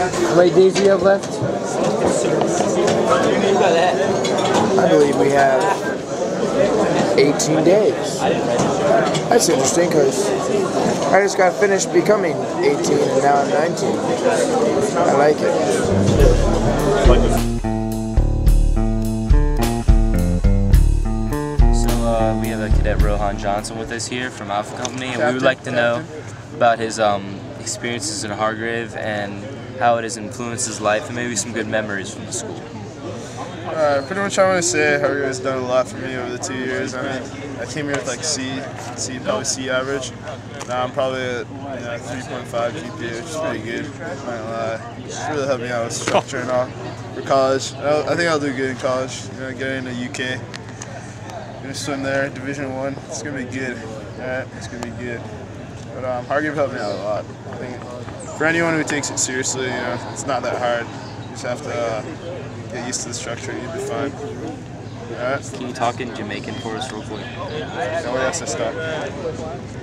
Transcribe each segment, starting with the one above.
How many days do you have left? I believe we have 18 days. That's interesting because I just got finished becoming 18 and now I'm 19. I like it. Uh, we have a cadet Rohan Johnson with us here from Alpha Company, and we would like to know about his um, experiences at Hargrave and how it has influenced his life, and maybe some good memories from the school. Uh, pretty much I want to say Hargrave has done a lot for me over the two years. I mean, I came here with like C, C probably C average. Now I'm probably at you know, 3.5 GPA, which is pretty good. Not lie. It's really helped me out with structure and all for college. I think I'll do good in college. You know, getting into UK gonna swim there, Division One. It's gonna be good. Alright, it's gonna be good. But um, Hargrave helped me out a lot. For anyone who takes it seriously, you know, it's not that hard. You just have to uh, get used to the structure. and You'll be fine. Alright. Can you talk in Jamaican for us real quick? What else I start?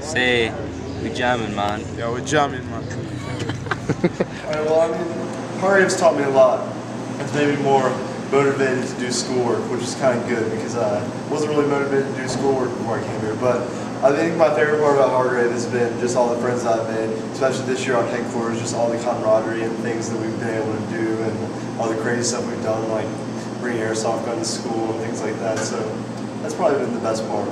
Say, we jamming, man. Yeah, we jamming, man. Alright, well, I mean, Hargrave's taught me a lot. It's made me more motivated to do schoolwork, which is kind of good because I wasn't really motivated to do schoolwork before I came here. But I think my favorite part about Hargrave has been just all the friends I've made, especially this year on headquarters, just all the camaraderie and things that we've been able to do and all the crazy stuff we've done, like bringing airsoft guns to school and things like that. So that's probably been the best part.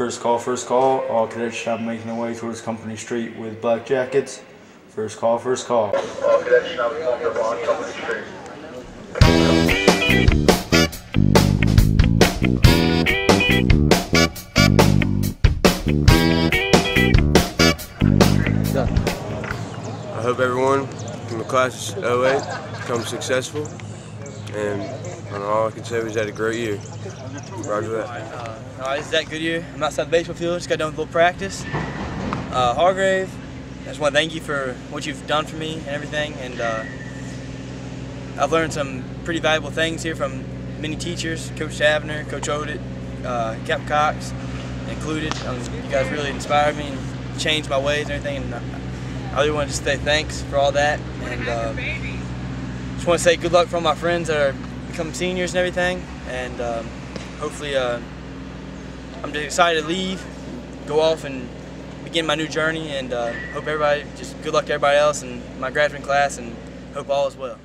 First call, first call. All cadets be making their way towards Company Street with black jackets. First call, first call. All cadets shall be formed upon Company Street. I hope everyone from the class of 08 becomes successful. And all I can say is had a great year. Roger that. Uh, this is Zach Goodyear. I'm outside the baseball field. Just got done with a little practice. Uh, Hargrave, I just want to thank you for what you've done for me and everything. And uh, I've learned some pretty valuable things here from many teachers, Coach Tavener, Coach Odit, uh, Captain Cox included. Um, you guys really inspired me and changed my ways and everything. And I really want to just say thanks for all that. And uh, just want to say good luck for all my friends that are becoming seniors and everything. And um, hopefully, uh, I'm just excited to leave, go off and begin my new journey. And uh, hope everybody, just good luck to everybody else and my graduating class, and hope all is well.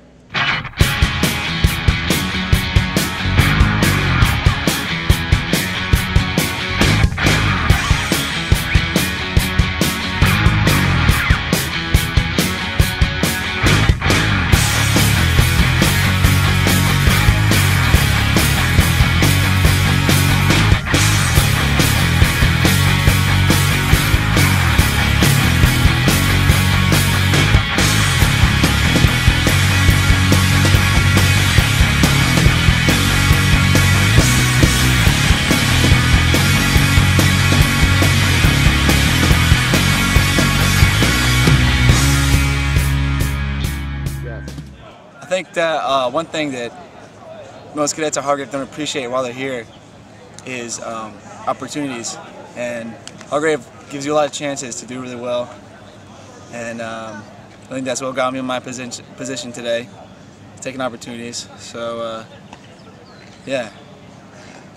One thing that most cadets at Hargrave don't appreciate while they're here is um, opportunities. And Hargrave gives you a lot of chances to do really well. And um, I think that's what got me in my position, position today, taking opportunities. So, uh, yeah,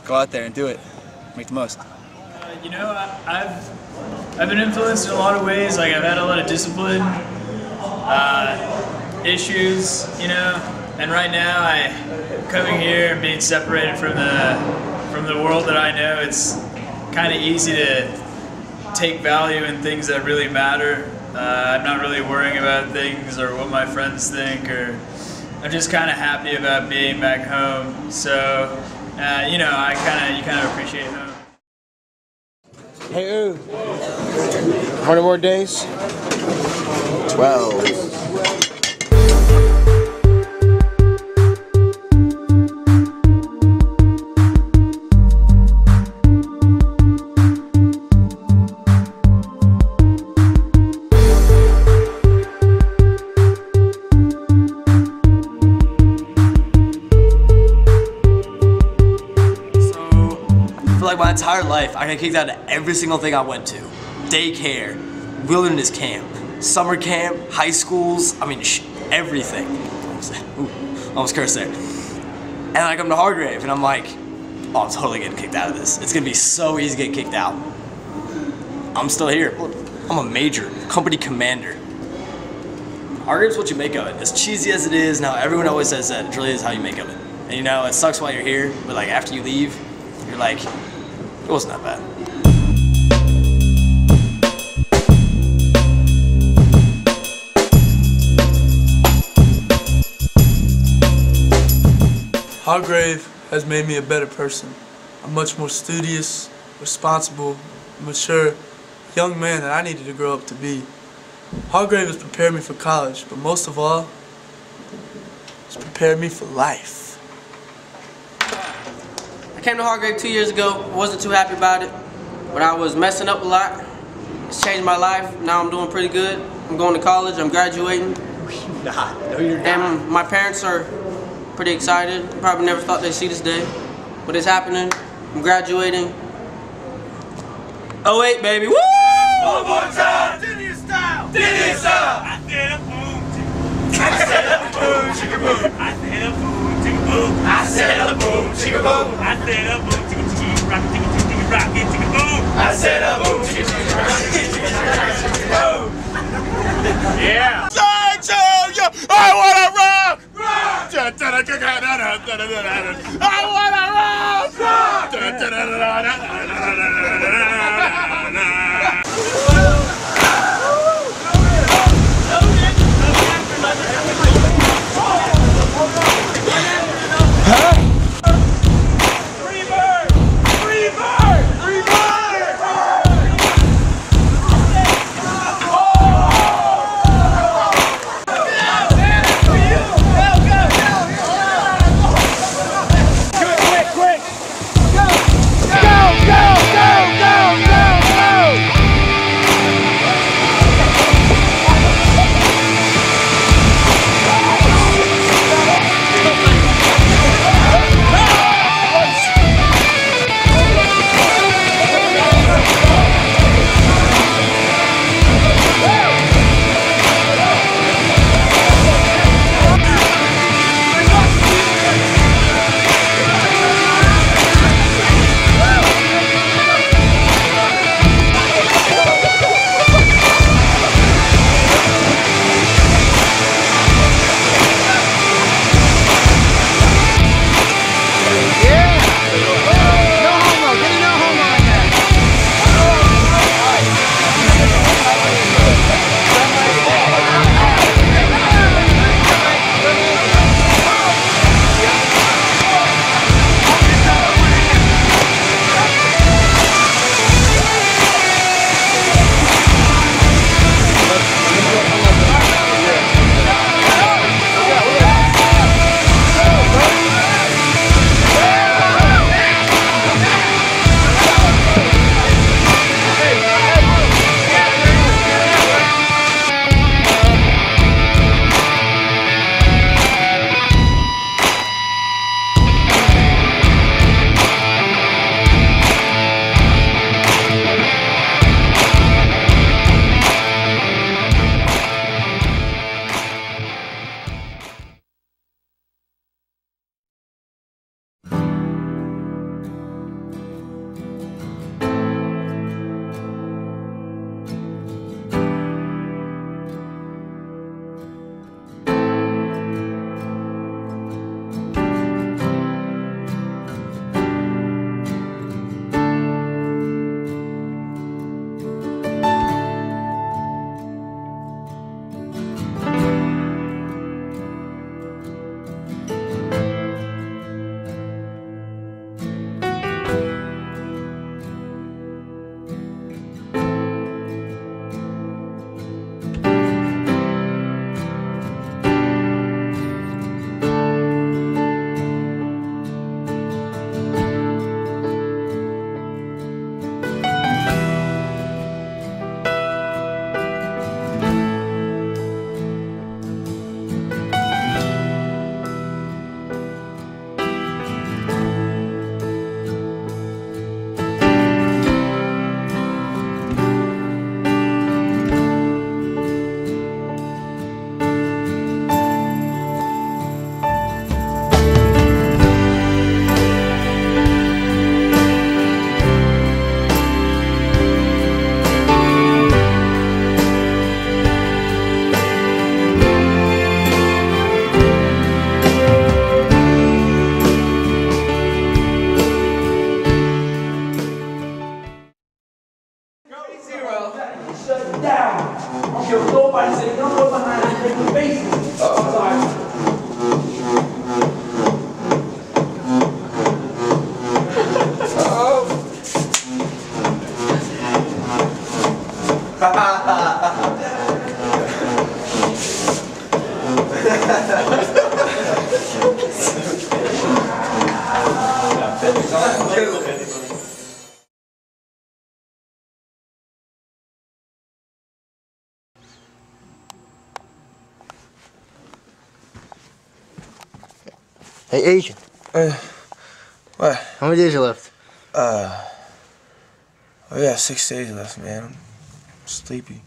go out there and do it. Make the most. You know, I've I've been influenced in a lot of ways. Like I've had a lot of discipline uh, issues, you know, and right now I coming here and being separated from the from the world that I know. It's kind of easy to take value in things that really matter. Uh, I'm not really worrying about things or what my friends think, or I'm just kind of happy about being back home. So, uh, you know, I kind of you kind of appreciate home. Hey, ooh. How many more days? Twelve. Life, I got kicked out of every single thing I went to. Daycare, wilderness camp, summer camp, high schools, I mean, everything. Ooh, almost cursed there. And I come to Hargrave and I'm like, oh, I'm totally getting kicked out of this. It's gonna be so easy to get kicked out. I'm still here. I'm a major, company commander. Hargrave's what you make of it. As cheesy as it is, now everyone always says that, it really is how you make of it. And you know, it sucks while you're here, but like after you leave, you're like, it wasn't that bad. Hargrave has made me a better person. A much more studious, responsible, mature young man that I needed to grow up to be. Hargrave has prepared me for college, but most of all, it's prepared me for life. I came to Hargrave two years ago. wasn't too happy about it, but I was messing up a lot. It's changed my life. Now I'm doing pretty good. I'm going to college. I'm graduating. Nah, no you're not. And my parents are pretty excited. Probably never thought they'd see this day, but it's happening. I'm graduating. Oh wait, baby! Woo! One more time! Diddy style! Diddy style! I said a boom, I said a boom, chicka boom. I said a boom. I said a boom, chicka boom. I said a boom, chicka chicka rock, chicka chicka rock, chicka boom. I said a boom, chicka chicka rock, chicka chicka boom. Yeah. I wanna rock! Rock! Hey, Asian. Uh, what? How many days are left? Uh, oh yeah, six days left, man. I'm sleepy.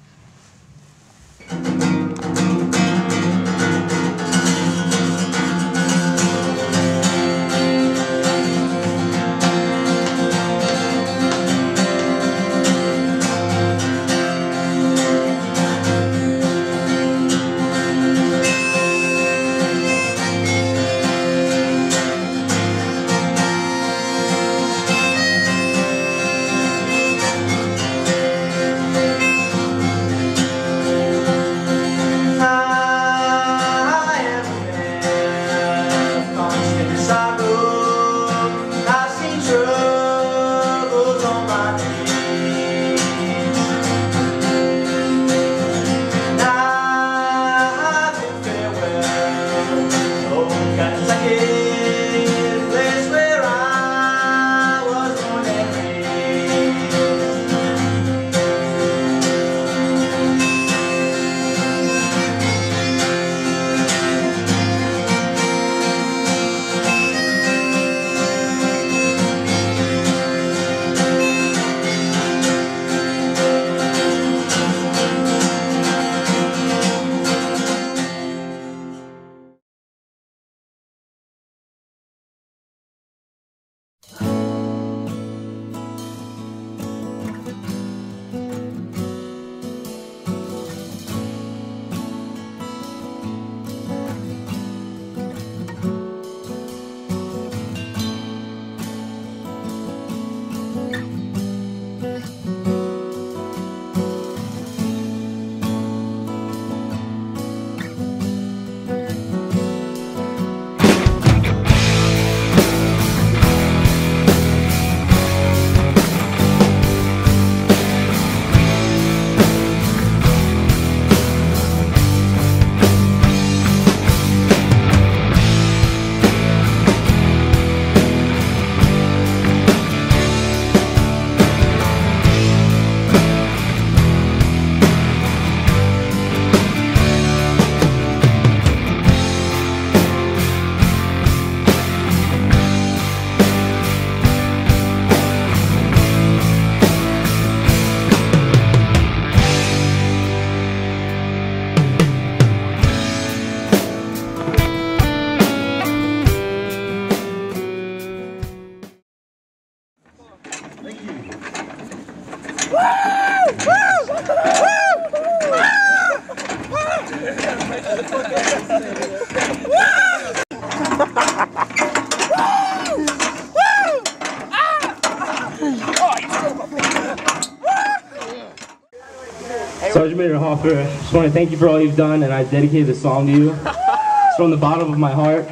Sergeant Major Hoffer, just want to thank you for all you've done, and I dedicate this song to you. It's from the bottom of my heart.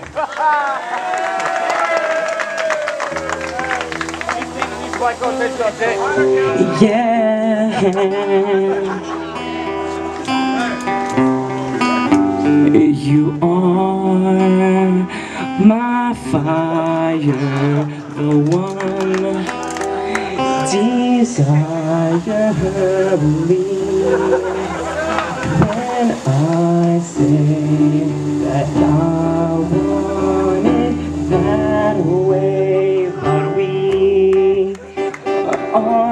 Yeah. You are my fire, the one desire me when I say that I want it that way, but we are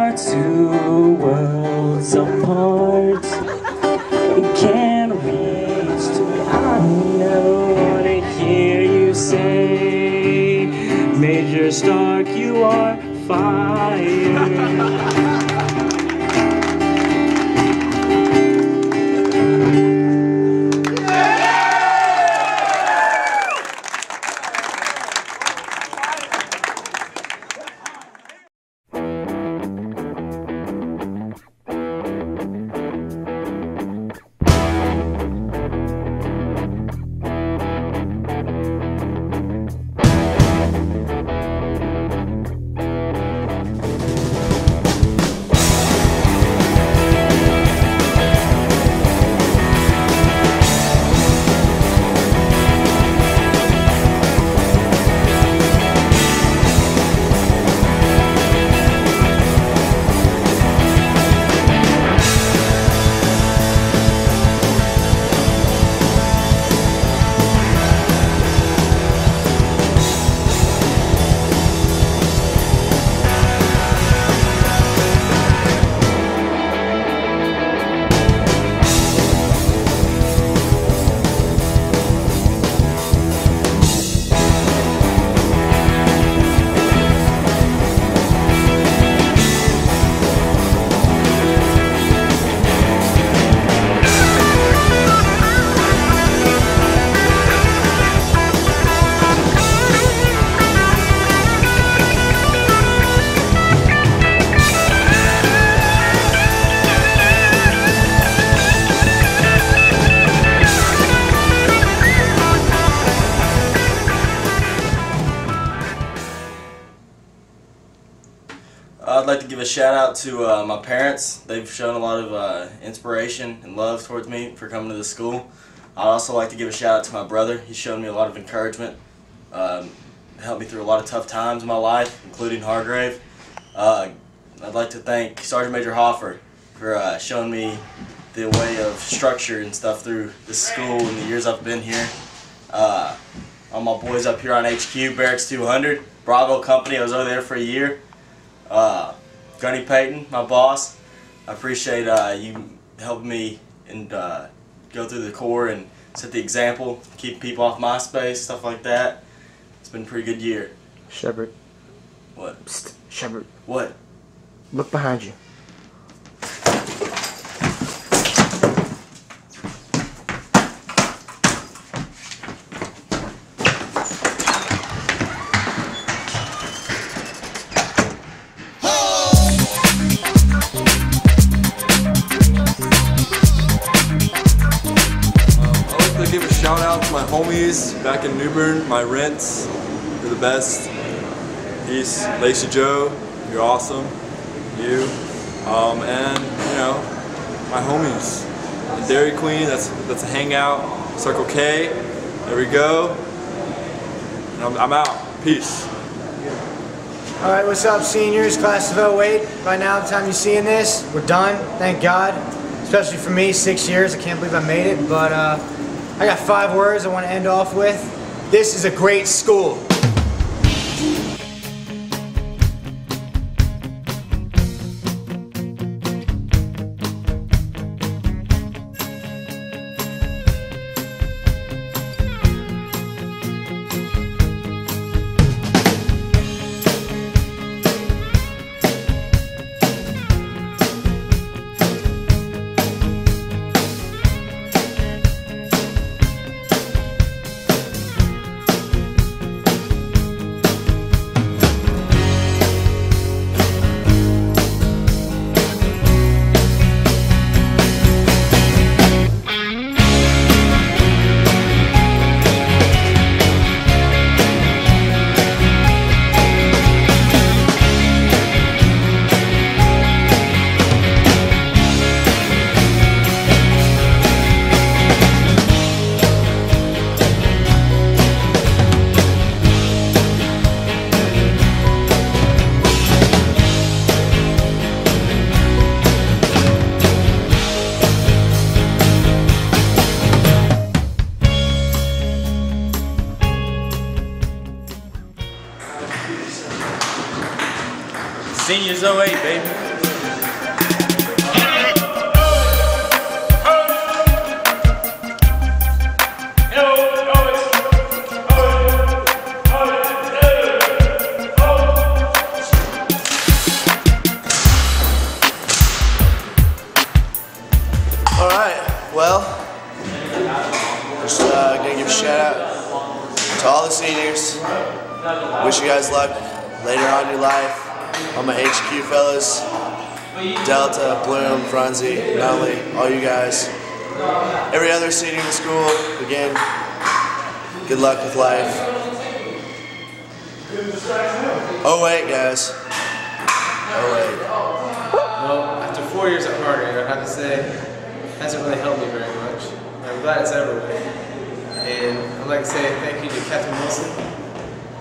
shout out to uh, my parents. They've shown a lot of uh, inspiration and love towards me for coming to the school. I'd also like to give a shout out to my brother. He's shown me a lot of encouragement, um, helped me through a lot of tough times in my life, including Hargrave. Uh, I'd like to thank Sergeant Major Hoffer for uh, showing me the way of structure and stuff through the school and the years I've been here. Uh, all my boys up here on HQ, Barracks 200, Bravo Company, I was over there for a year. Uh, Gunny Payton, my boss, I appreciate uh, you helping me and uh, go through the core and set the example, keep people off MySpace, stuff like that. It's been a pretty good year. Shepard. What? Psst, Shepard. What? Look behind you. My rents. You're the best. Peace. Lacey Joe, you're awesome. You. Um, and, you know, my homies. Dairy Queen, that's, that's a hangout. Circle K, there we go. And I'm, I'm out. Peace. All right, what's up, seniors, class of 08? By now, the time you're seeing this, we're done, thank God. Especially for me, six years, I can't believe I made it. But uh, I got five words I want to end off with. This is a great school. Just uh, gonna give a shout out to all the seniors. Wish you guys luck later on in your life. All my HQ fellas, Delta, Bloom, Franzi, Nutley, all you guys. Every other senior in the school, again, good luck with life. Oh wait, guys. Oh wait. Well, after four years at Hargrave, I have to say, it hasn't really helped me very much. I'm glad it's with. And I'd like to say thank you to Captain Wilson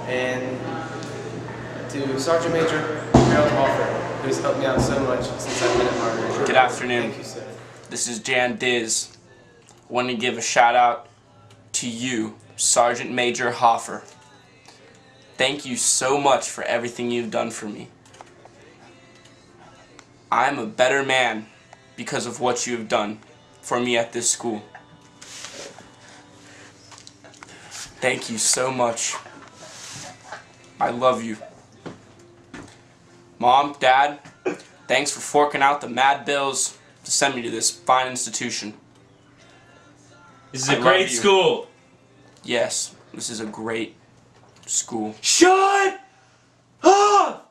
and to Sergeant Major Harold Hoffer, who's helped me out so much since I've been at Hargrave. Good afternoon. Thank you, sir. This is Jan Diz. Want to give a shout out to you, Sergeant Major Hoffer. Thank you so much for everything you've done for me. I'm a better man because of what you've done for me at this school. Thank you so much. I love you. Mom, Dad, thanks for forking out the mad bills to send me to this fine institution. This is I a great you. school. Yes, this is a great school. Shut up!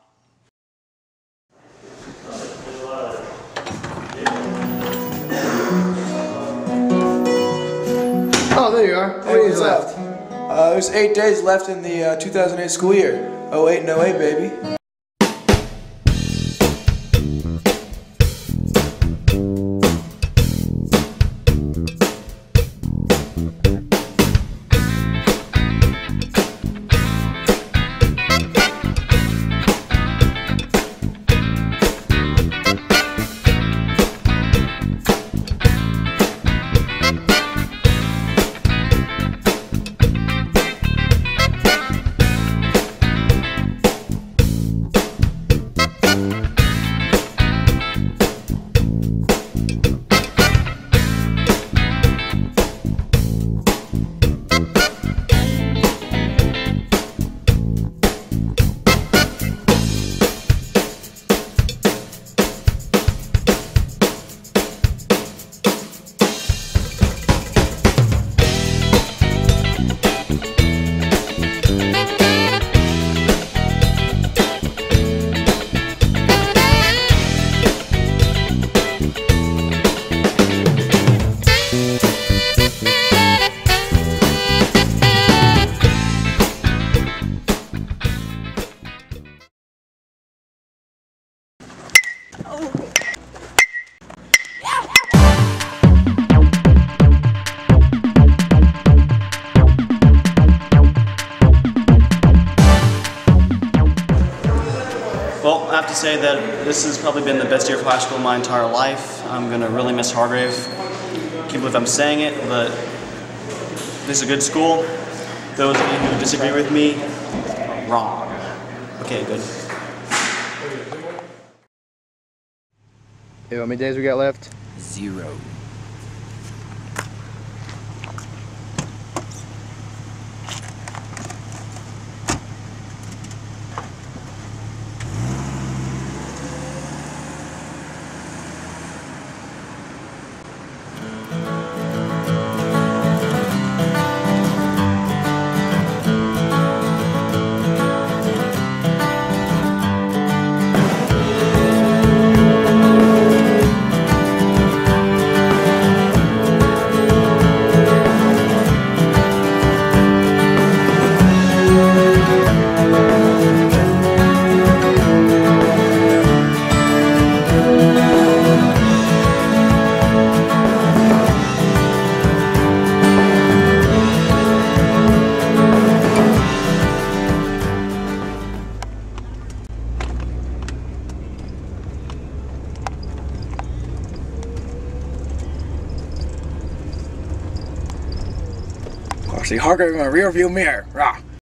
Oh, there you are. Eight days left. Uh, there's eight days left in the uh, 2008 school year. 08 and 08, baby. Probably been the best year of high school in my entire life. I'm going to really miss Hargrave. Can't believe I'm saying it, but this is a good school. Those of you who disagree with me, wrong. Okay, good. Hey, how many days we got left? Zero. See Hargrave in my rear view mirror.